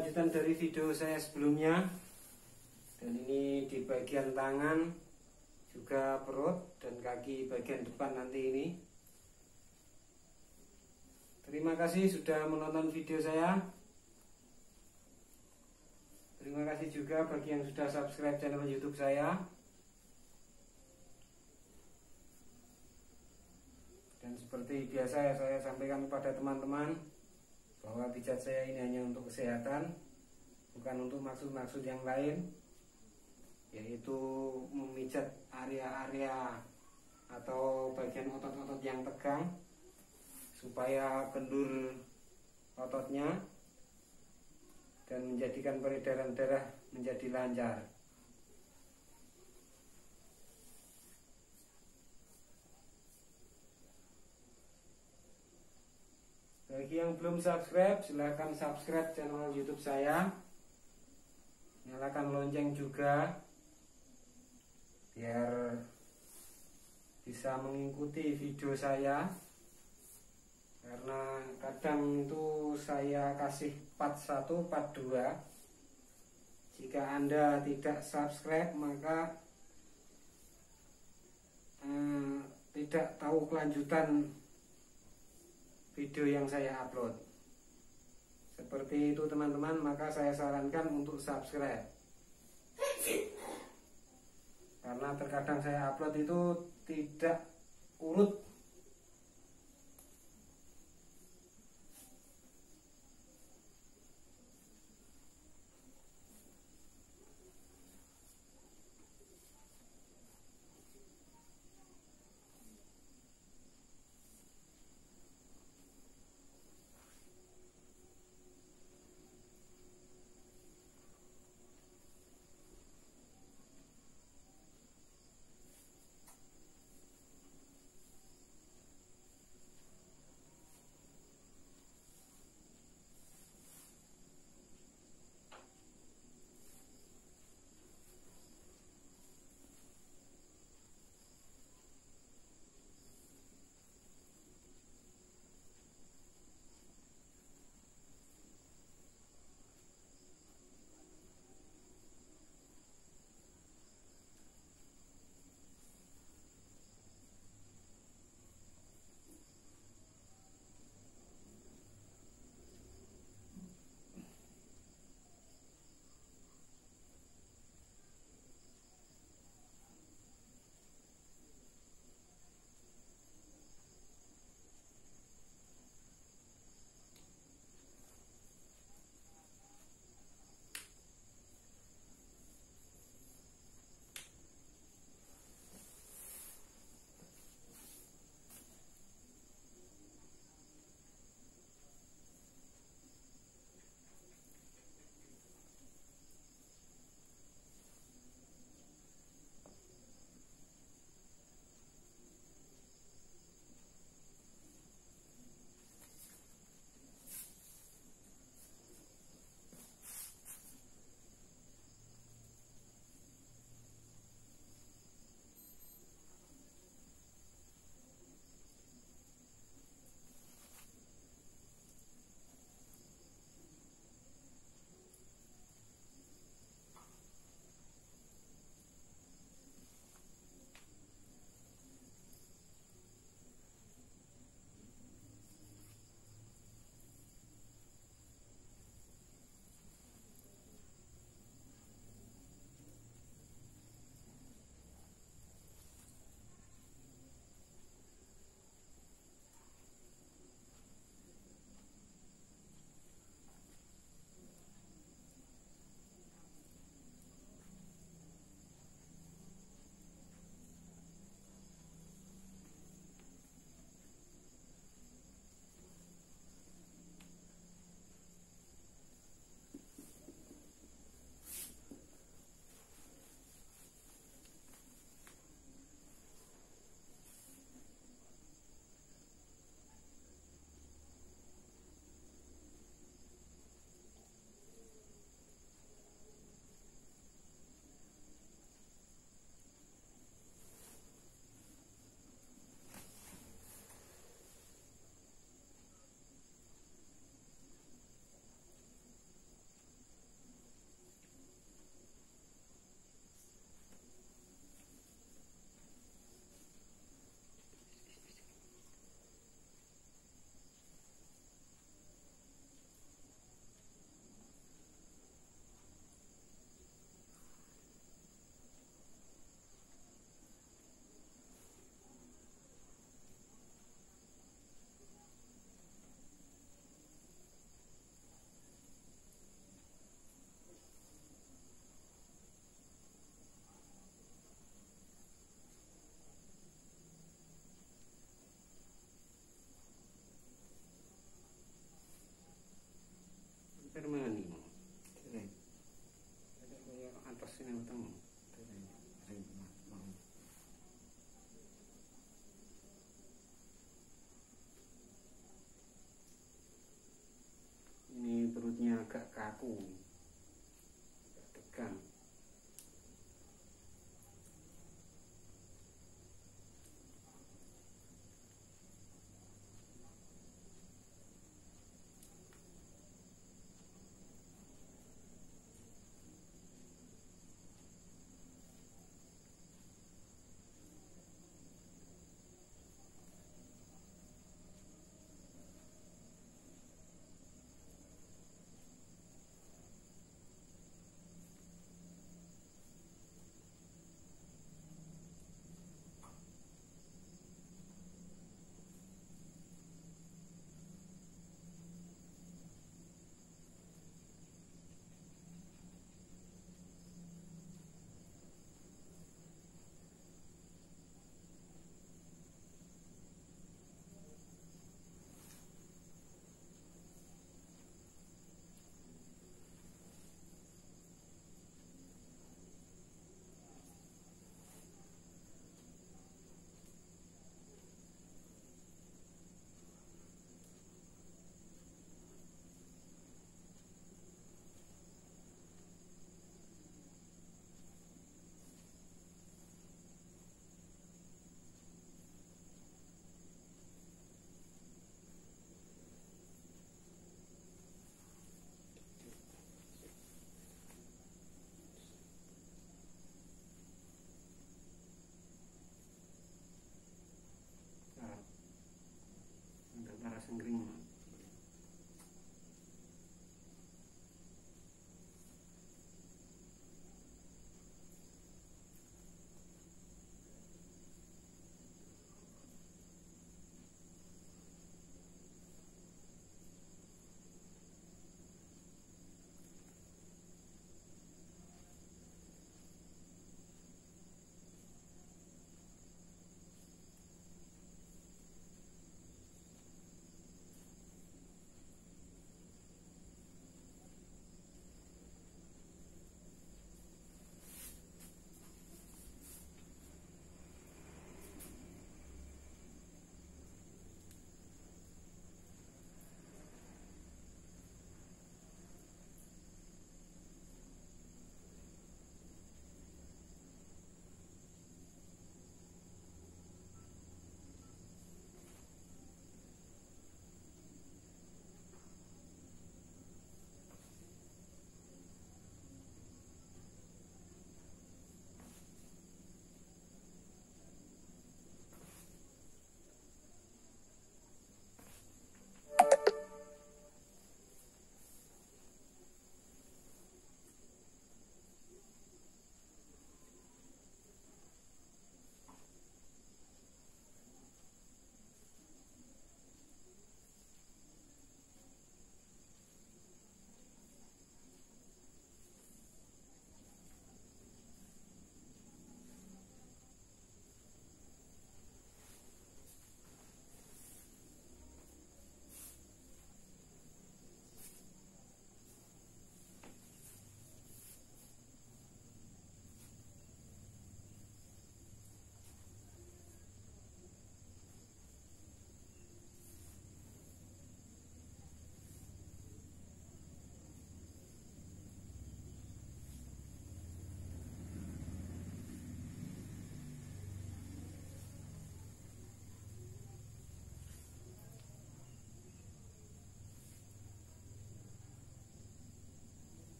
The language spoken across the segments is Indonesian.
lanjutan dari video saya sebelumnya. Dan ini di bagian tangan juga perut dan kaki bagian depan nanti ini. Terima kasih sudah menonton video saya. Terima kasih juga bagi yang sudah subscribe channel youtube saya. Dan seperti biasa ya saya sampaikan kepada teman-teman bahwa pijat saya ini hanya untuk kesehatan bukan untuk maksud-maksud yang lain yaitu memijat area-area atau bagian otot-otot yang tegang supaya kendur ototnya dan menjadikan peredaran darah menjadi lancar. Bagi yang belum subscribe, silahkan subscribe channel YouTube saya. Nyalakan lonceng juga biar bisa mengikuti video saya karena kadang itu saya kasih part 1 part 2 jika anda tidak subscribe maka eh, tidak tahu kelanjutan video yang saya upload. Seperti itu teman-teman maka saya sarankan untuk subscribe. Karena terkadang saya upload itu tidak urut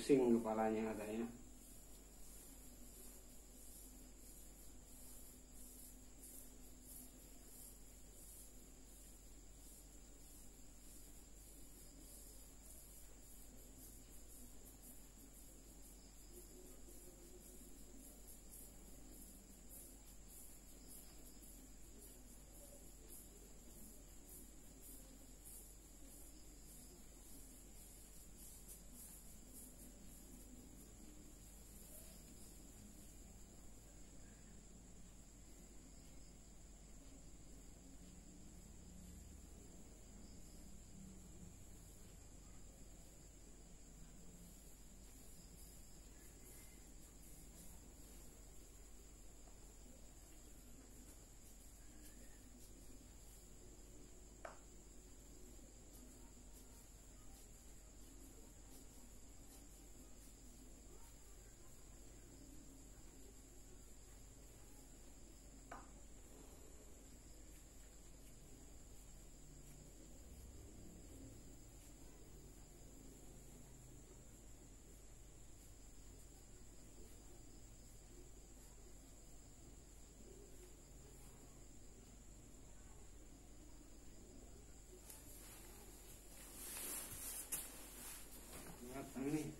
pusing kepalanya katanya How many?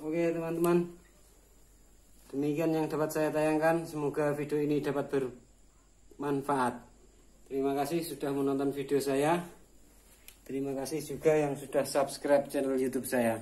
Oke teman-teman. Demikian yang dapat saya tayangkan. Semoga video ini dapat bermanfaat. Terima kasih sudah menonton video saya Terima kasih juga yang sudah subscribe channel youtube saya